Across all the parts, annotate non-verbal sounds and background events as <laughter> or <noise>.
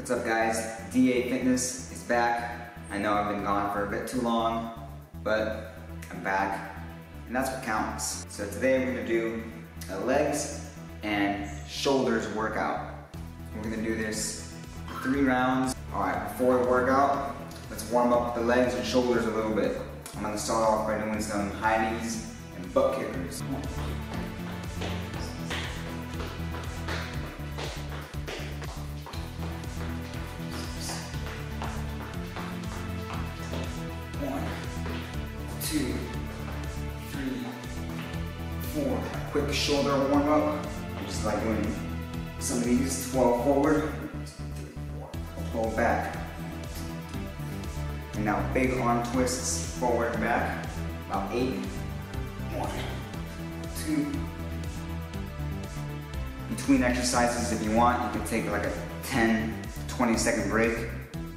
What's up guys? DA Fitness is back. I know I've been gone for a bit too long, but I'm back and that's what counts. So today we're gonna do a legs and shoulders workout. We're gonna do this three rounds. All right, before the workout, let's warm up the legs and shoulders a little bit. I'm gonna start off by doing some high knees and butt kickers. Quick shoulder warm up. Just like doing some of these 12 forward, 12 back. And now big arm twists forward and back. About eight. One, two. Between exercises, if you want, you can take like a 10, 20 second break,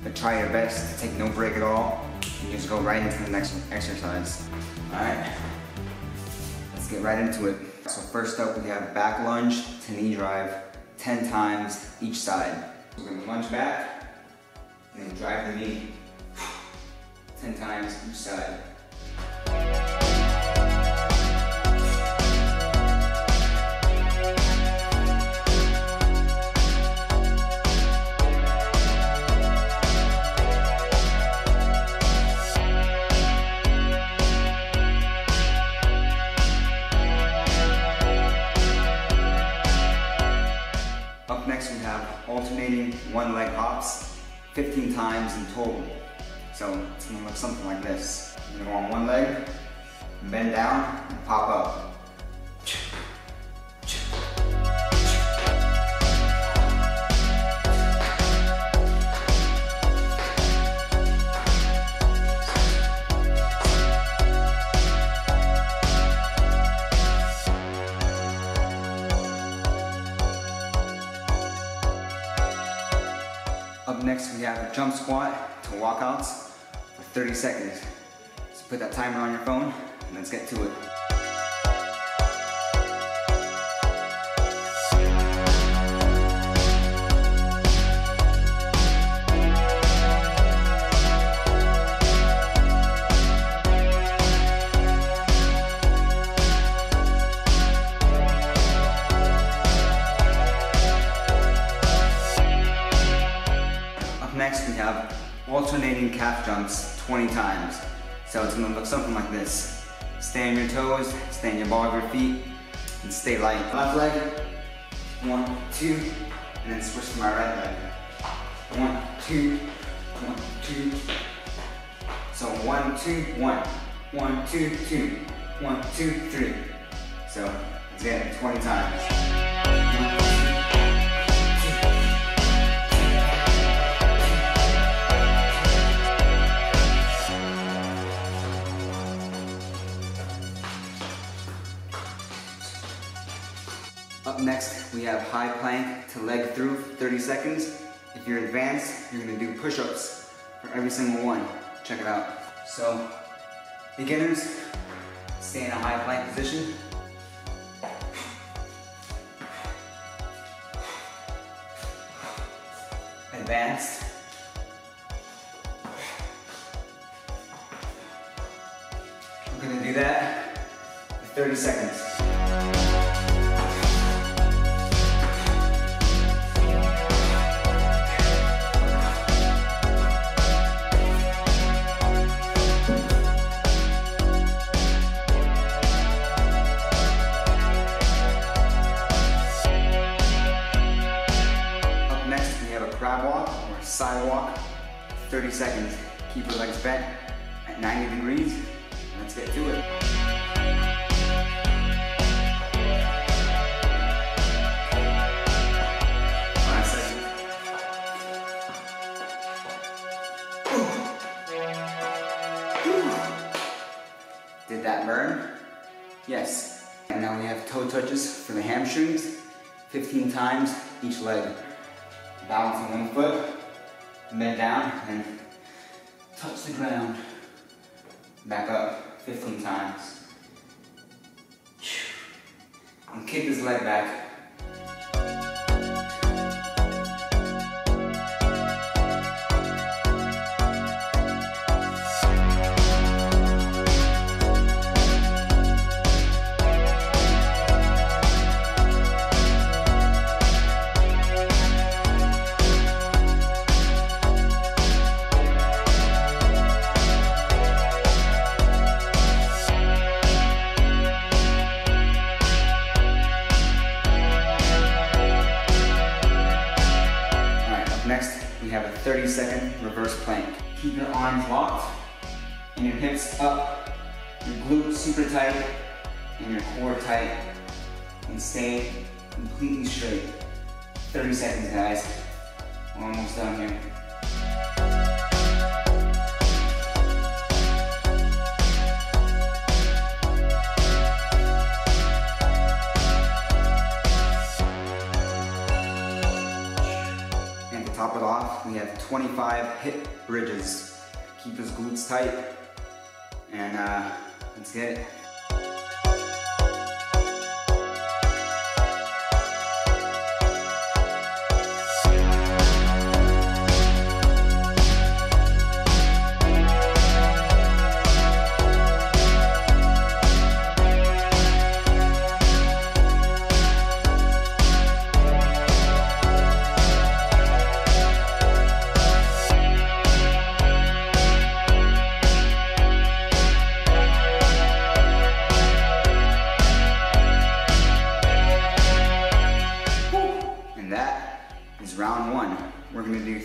but try your best to take no break at all. You just go right into the next exercise. All right, get right into it. So first up, we have back lunge to knee drive, 10 times each side. We're gonna lunge back, and then drive the knee <sighs> 10 times each side. Alternating one leg hops, 15 times in total. So it's gonna look something like this. Gonna go on one leg, bend down, and pop up. Next, we have a jump squat to walkouts for 30 seconds. So put that timer on your phone and let's get to it. Alternating calf jumps 20 times. So it's gonna look something like this. Stay on your toes, stay on your ball of your feet, and stay light. Left leg, one, two, and then switch to my right leg. One, two, one, two. So one, two, one, one, two, two, one, two, three. So it 20 times. Next, we have high plank to leg through 30 seconds. If you're advanced, you're gonna do push-ups for every single one. Check it out. So, beginners, stay in a high plank position. Advanced. We're gonna do that for 30 seconds. Crab walk or side walk. 30 seconds. Keep your legs bent at 90 degrees. Let's get to it. Did that burn? Yes. And now we have toe touches for the hamstrings. 15 times each leg. Balance on one foot, bend down, and touch the ground. Back up 15 times. And kick this leg back. Have a 30 second reverse plank. Keep your arms locked and your hips up, your glutes super tight, and your core tight, and stay completely straight. 30 seconds, guys. We're almost done here. Top it off, we have 25 hip bridges. Keep his glutes tight, and uh, let's get it.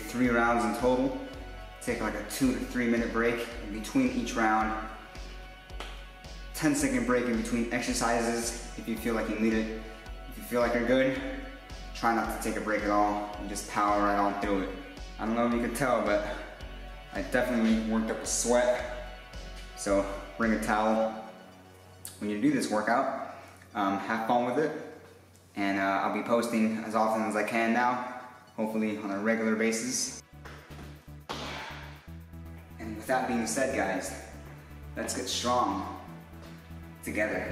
Three rounds in total. Take like a two to three minute break in between each round. 10 second break in between exercises if you feel like you need it. If you feel like you're good, try not to take a break at all and just power right on through it. I don't know if you can tell, but I definitely worked up a sweat. So bring a towel when you do this workout. Um, have fun with it and uh, I'll be posting as often as I can now, hopefully on a regular basis. And with that being said, guys, let's get strong together.